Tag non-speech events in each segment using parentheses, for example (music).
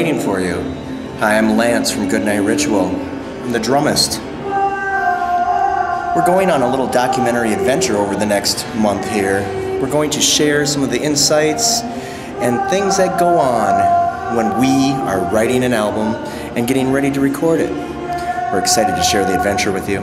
waiting for you. Hi, I'm Lance from Goodnight Ritual. I'm the drummist. We're going on a little documentary adventure over the next month here. We're going to share some of the insights and things that go on when we are writing an album and getting ready to record it. We're excited to share the adventure with you.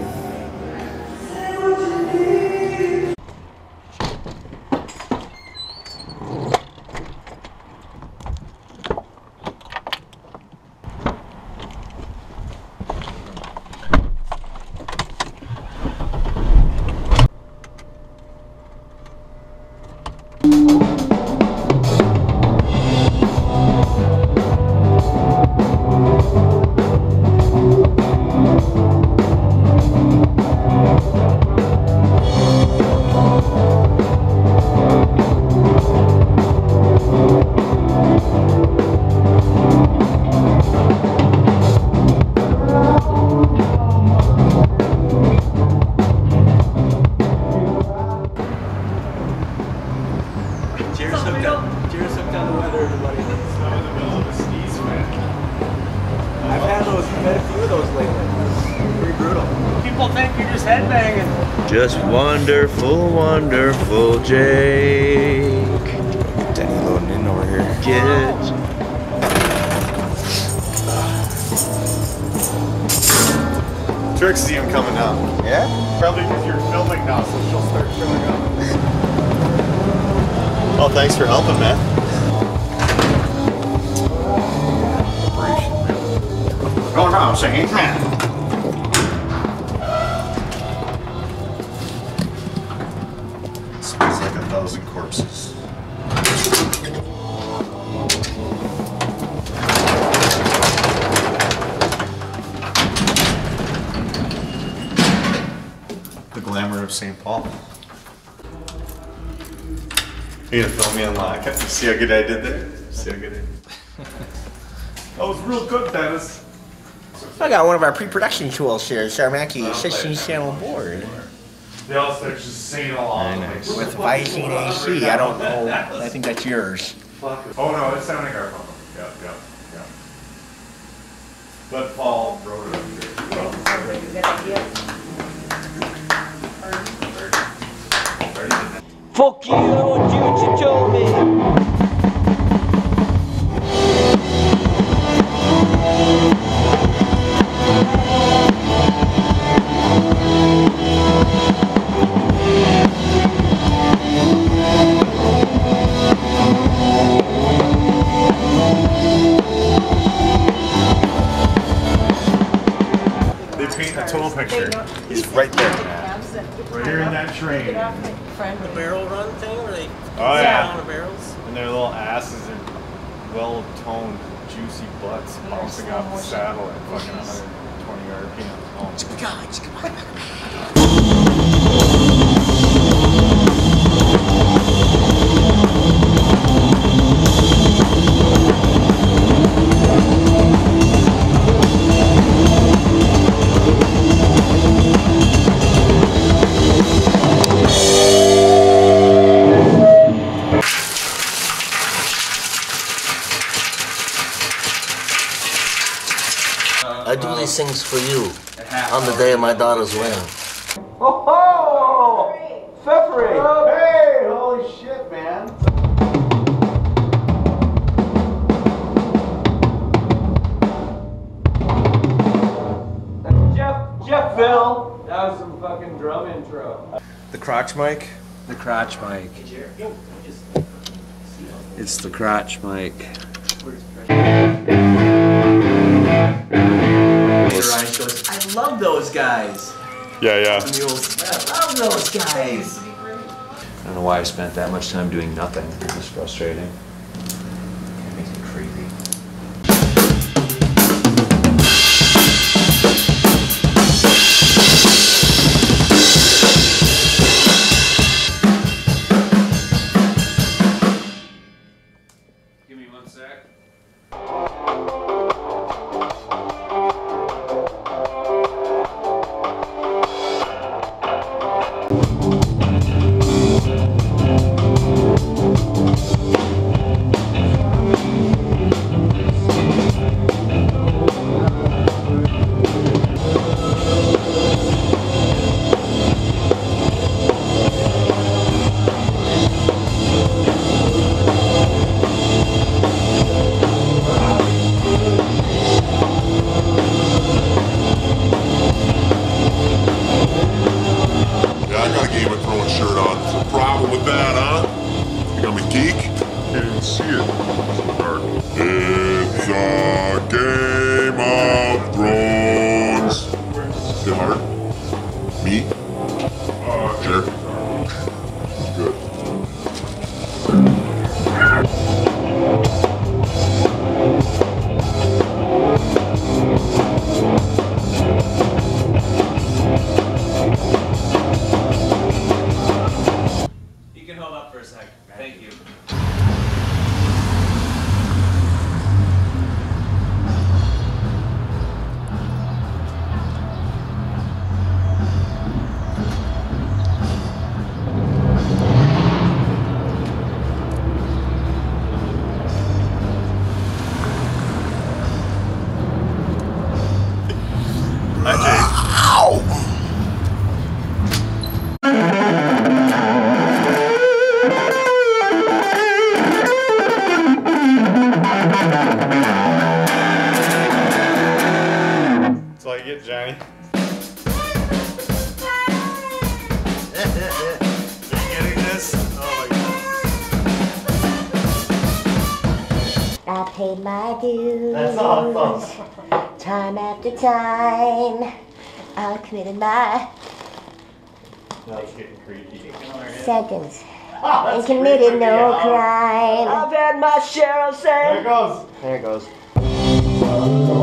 Just wonderful, wonderful Jake. Denny loading in over here. Get Trixie's even coming now. Yeah? Probably because you're filming now, so she'll start showing up. (laughs) oh, thanks for helping, man. Going on, singing. Smells St. Paul. You gonna film me on live? See how good I did there? See how good I did? (laughs) that was real good, Dennis. I got one of our pre-production tools here, Sarmaki 16 channel board They all start just singing along. like, with Visine AC. I don't know. I think that's yours. Oh no, it's sounding our phone. Yeah, yeah, yeah. But Paul wrote it up here. Fuck you, do what you told me. Fucking 120 RPM. Oh, I for you on the day of my daughter's wedding. Oh! Pfeffery! Hey, holy shit, man. Jeff, Jeffville! That was some fucking drum intro. The crotch mic. The crotch mic. It's the crotch mic. I love those guys. Yeah, yeah. I love those guys. I don't know why I spent that much time doing nothing. It was frustrating. time. I committed my now it's getting creepy. Seconds. (laughs) Oh, and committed creepy. no crime. I've had my share of sin. There it goes. There it goes.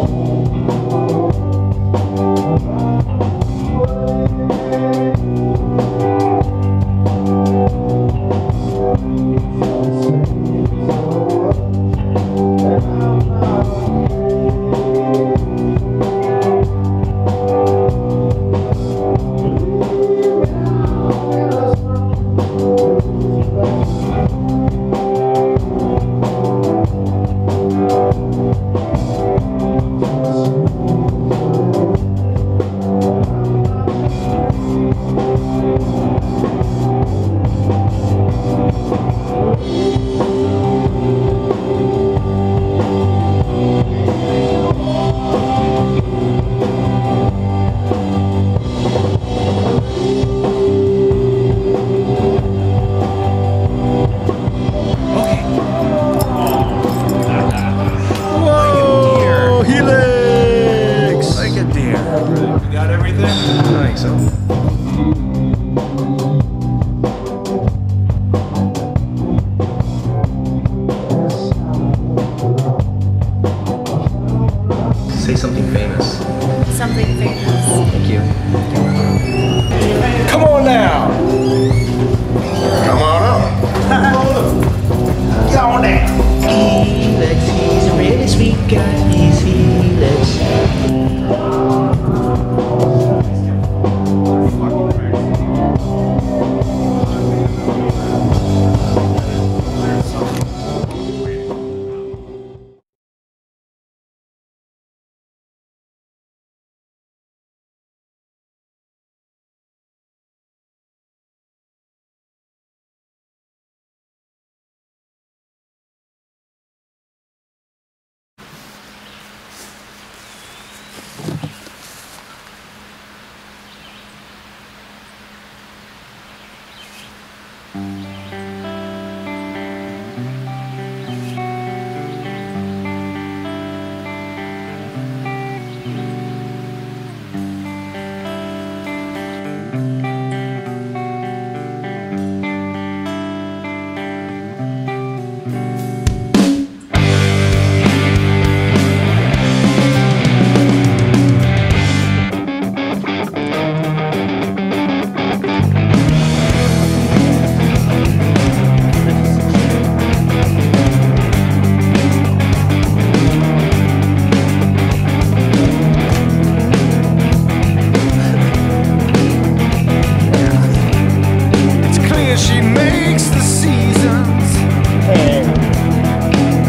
makes the seasons.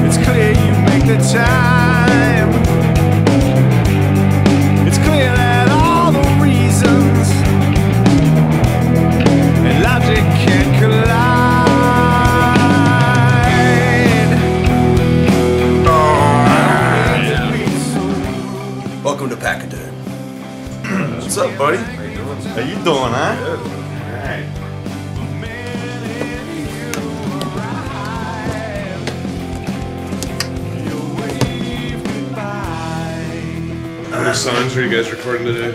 It's clear you make the time. Recording today?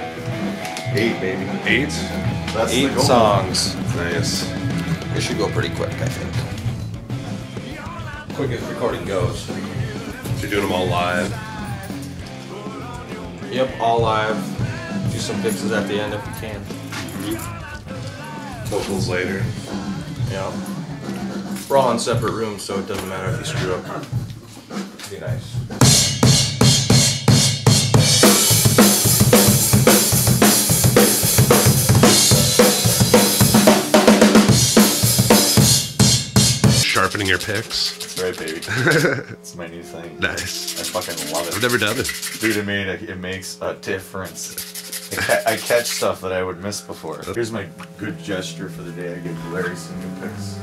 Eight, baby. Eight? That's Eight the songs. Nice. It should go pretty quick, I think. Quick as recording goes. So you're doing them all live? Yep, all live. Do some fixes at the end if we can. Vocals later. Yeah. We're all in separate rooms, so it doesn't matter if you screw up. Be nice. Your picks. That's Right, baby. (laughs) it's my new thing. Nice. I fucking love it. I've never done it. Dude, it made a, it makes a difference. I, ca- I catch stuff that I would miss before. Here's my good gesture for the day. I give Larry some new picks.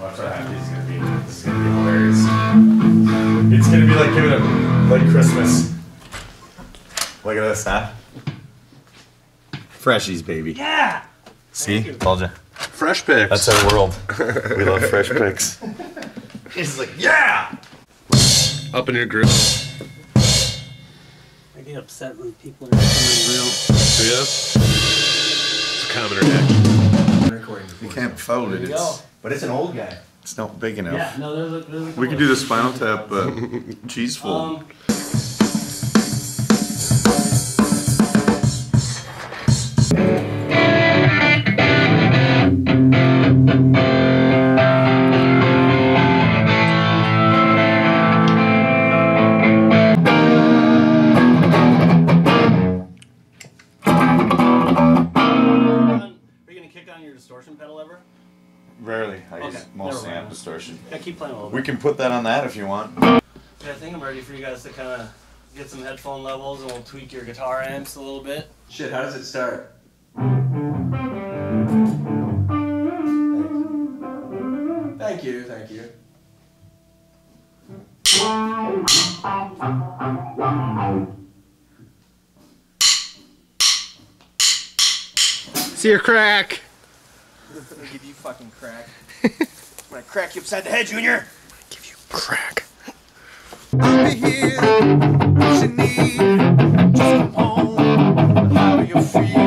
Watch how happy he's gonna be. This is gonna be hilarious. It's gonna be like giving him like Christmas. Look at this, huh? Freshies, baby. Yeah. See? Told you. Fresh picks. That's our world. we love fresh picks. (laughs) He's like, yeah. Up in your grill. I get upset when people are coming real. Yeah. It's a common reaction. You can't fold it. It's. But it's an old guy. it's not big enough. Yeah, no, there's a, there's a We could do the Spinal Tap uh, (laughs) cheese fold. Um, can put that on that if you want. Yeah, I think I'm ready for you guys to kind of get some headphone levels and we'll tweak your guitar amps a little bit. Shit, how does it start? Thank you, thank you. See your crack. I'm gonna give you fucking crack. (laughs) I'm gonna crack you upside the head, Junior. Crack. I'll be here what you need. Just come home, how you feel.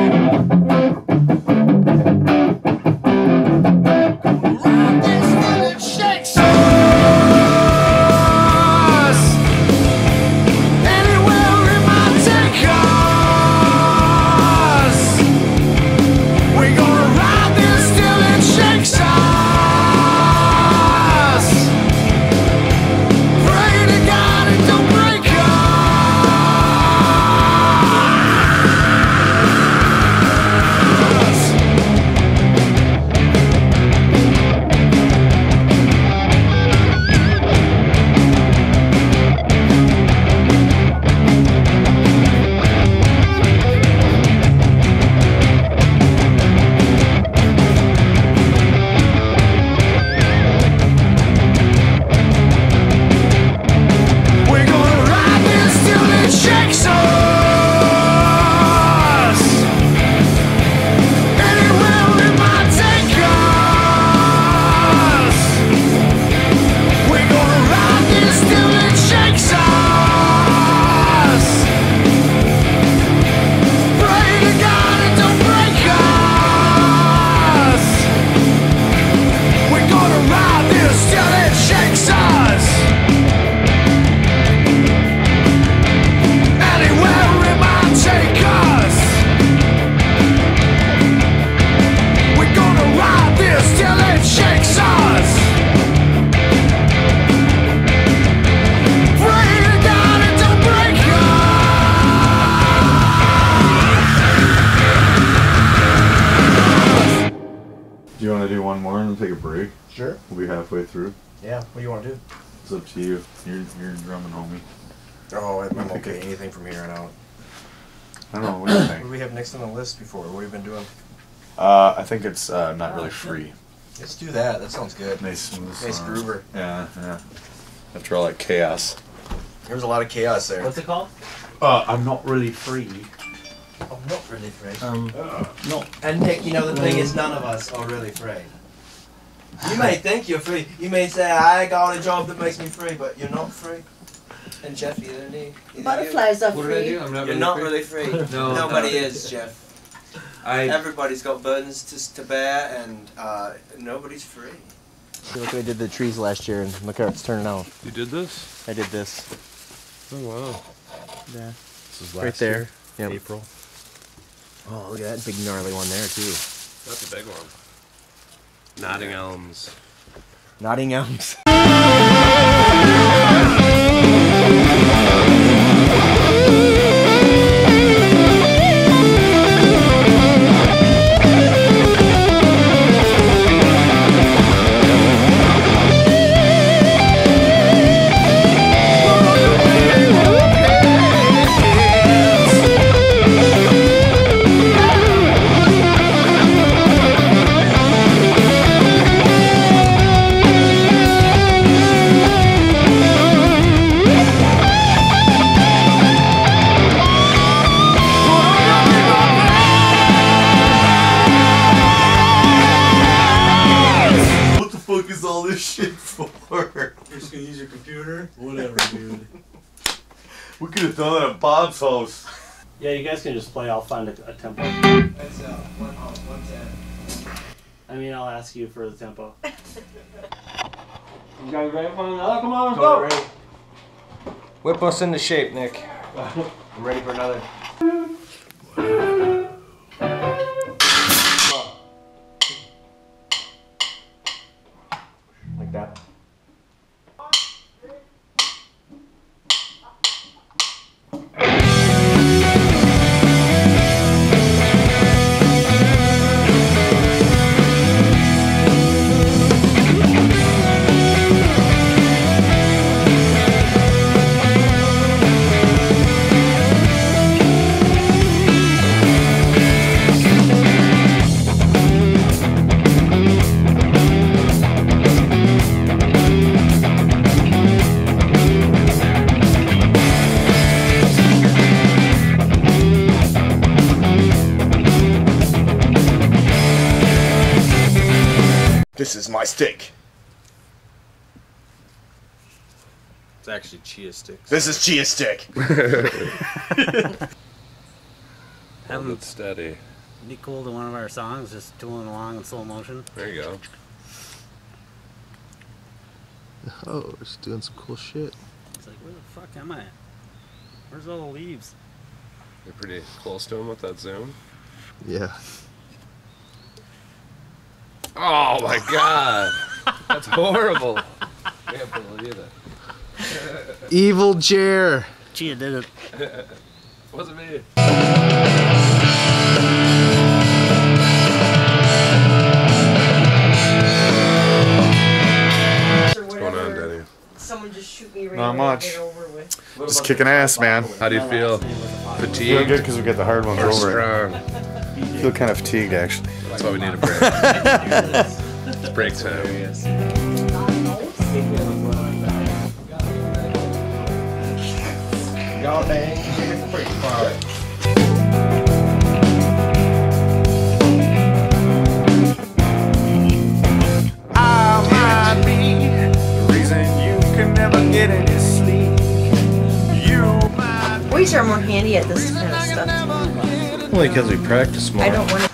I'm okay. Anything from here on out. I don't know. What do you What think? do we have next on the list before? What have we been doing? Uh, I think it's uh, not really free. Let's do that. That sounds good. Nice smooth. Nice songs. groover. Yeah, yeah. After all that chaos. There was a lot of chaos there. What's it called? Uh, I'm not really free. I'm not really afraid. Um, No. And Nick, you know the thing is, none of us are really afraid. You may think you're free. You may say, I got a job that makes me free, but you're not free. And Jeff, either, either you? Butterflies are What did I free. do? I'm not You're really not free. really free. (laughs) No, Nobody no. is, Jeff. I Everybody's got burdens to, to bear, and uh, nobody's free. Look, I did the trees last year, and look how it's turning out. You did this? I did this. Oh wow. Yeah. This is last Right there. year, Yep. April. Oh, look at that big gnarly one there too. That's a big one. Notting Elms. Notting Elms. (laughs) Bob's house. Yeah, you guys can just play. I'll find a, a tempo. That's uh, one, one ten. I mean, I'll ask you for the tempo. you guys ready for another? Come on, let's go. Whip us into shape, Nick. (laughs) I'm ready for another. (laughs) my stick. It's actually chia sticks. This is Chia stick. (laughs) Hold it steady. Be cool to one of our songs, just tooling along in slow motion. There you go. Oh, we're just doing some cool shit. It's like, where the fuck am I? Where's all the leaves? You're pretty close to him with that zoom. Yeah. Oh my god. That's horrible. Can't believe it. Evil Jer. Chia did it. Wasn't me. What's going on, Denny? Just shoot me right Not much. get over with. Just kicking ass, man. How do you feel? Feel Fatigued? good because we got the hard ones Or over. strong? Feel kind of fatigued, actually. That's why we need a break. it's (laughs) break time. Y'all dang, it's pretty far. I might Boys are more handy at this kind of stuff. Only because we practice more. I don't want to.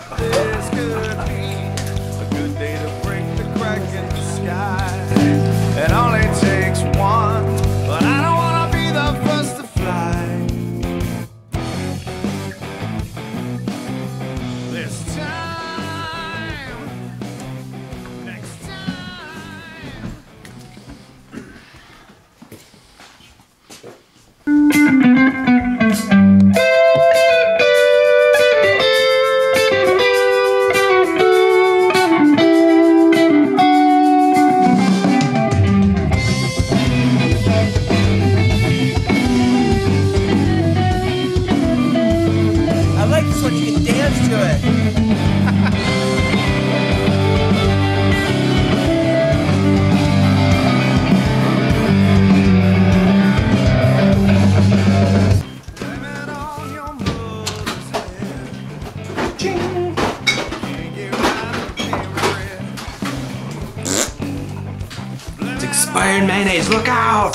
It's look out!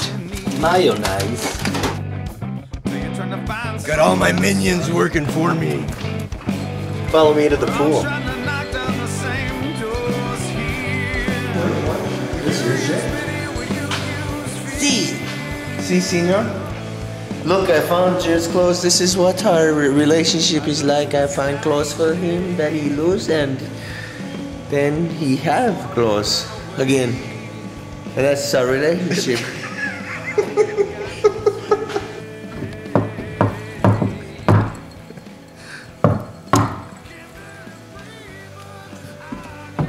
mayonnaise. Got all my minions working for me. Follow me to the pool. See, See, senor? Look, I found Jared's clothes. This is what our relationship is like. I find clothes for him that he lose, and then he have clothes again. And that's our relationship. (laughs)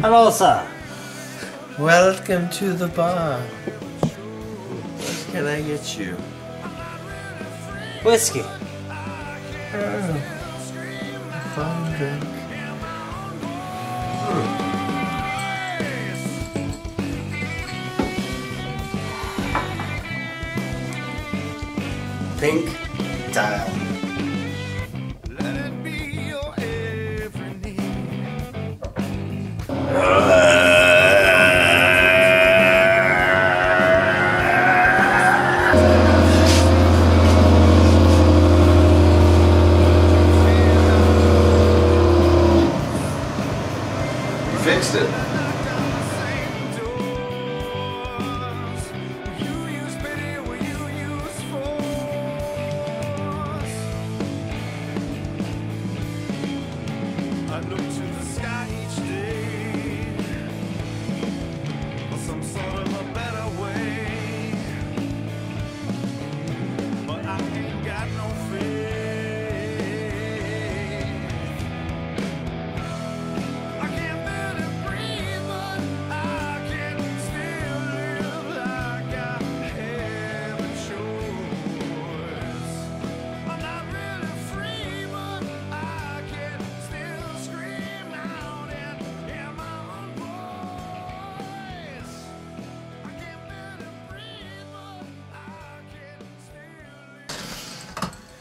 hello, sir. Welcome to the bar. What can I get you? Whiskey. Oh, fun drink. Pink tile. Um,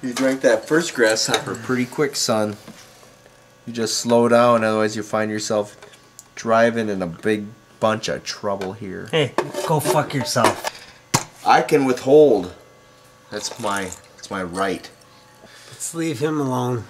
You drank that first grasshopper pretty quick, son. You just slow down, otherwise you find yourself driving in a big bunch of trouble here. Hey, go fuck yourself. I can withhold. That's my that's my right. Let's leave him alone.